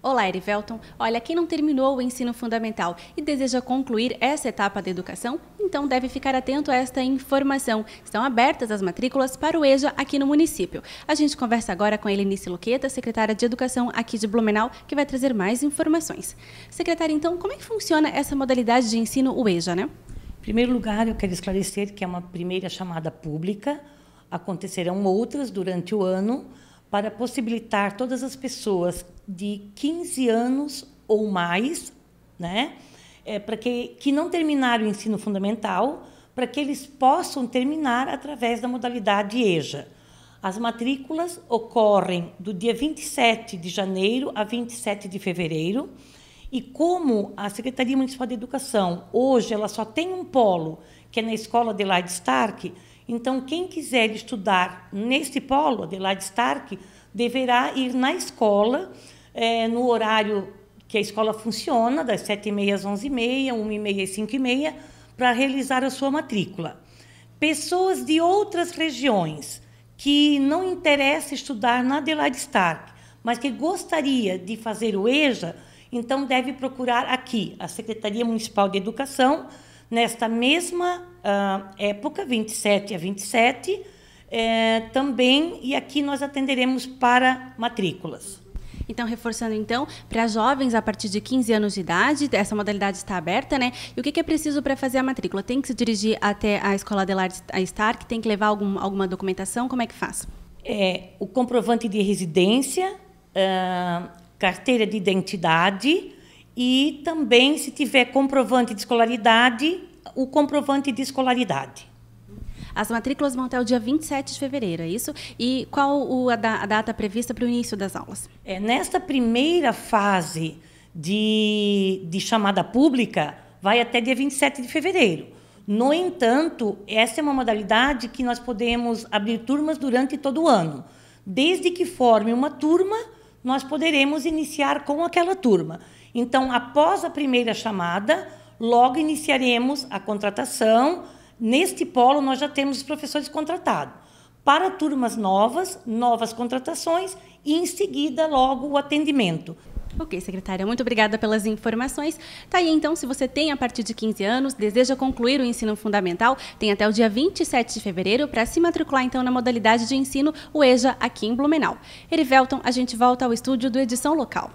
Olá, Erivelton. Olha, quem não terminou o ensino fundamental e deseja concluir essa etapa da educação, então deve ficar atento a esta informação. Estão abertas as matrículas para o EJA aqui no município. A gente conversa agora com a Helenice Luqueta, secretária de Educação aqui de Blumenau, que vai trazer mais informações. Secretária, então, como é que funciona essa modalidade de ensino, o EJA, né? Em primeiro lugar, eu quero esclarecer que é uma primeira chamada pública, acontecerão outras durante o ano, para possibilitar todas as pessoas de 15 anos ou mais, né, é, para que, que não terminaram o ensino fundamental, para que eles possam terminar através da modalidade EJA. As matrículas ocorrem do dia 27 de janeiro a 27 de fevereiro. E como a Secretaria Municipal de Educação hoje ela só tem um polo, que é na Escola Adelaide Stark, então, quem quiser estudar neste polo, Adelaide Stark, deverá ir na escola, é, no horário que a escola funciona, das 7h30 às 11h30, 1h30 às 5h30, para realizar a sua matrícula. Pessoas de outras regiões que não interessa estudar na Adelaide Stark, mas que gostaria de fazer o EJA, então deve procurar aqui a Secretaria Municipal de Educação, nesta mesma uh, época, 27 a 27, é, também, e aqui nós atenderemos para matrículas. Então, reforçando então, para jovens a partir de 15 anos de idade, essa modalidade está aberta, né? E o que, é preciso para fazer a matrícula? Tem que se dirigir até a Escola Adelar Stark? Tem que levar algum, alguma documentação? Como é que faz? É, o comprovante de residência, carteira de identidade e também, se tiver comprovante de escolaridade, o comprovante de escolaridade. As matrículas vão até o dia 27 de fevereiro, é isso? E qual o, a, da, a, data prevista para o início das aulas? É, nesta primeira fase de, de chamada pública, vai até dia 27 de fevereiro. No entanto, essa é uma modalidade que nós podemos abrir turmas durante todo o ano. Desde que forme uma turma, nós poderemos iniciar com aquela turma. Então, após a primeira chamada, logo iniciaremos a contratação. Neste polo, nós já temos os professores contratados. Para turmas novas, novas contratações e, em seguida, logo o atendimento. Ok, secretária, muito obrigada pelas informações. Tá aí, então, se você tem a partir de 15 anos, deseja concluir o ensino fundamental, tem até o dia 27 de fevereiro para se matricular, então, na modalidade de ensino, o EJA, aqui em Blumenau. Erivelton, a gente volta ao estúdio do Edição Local.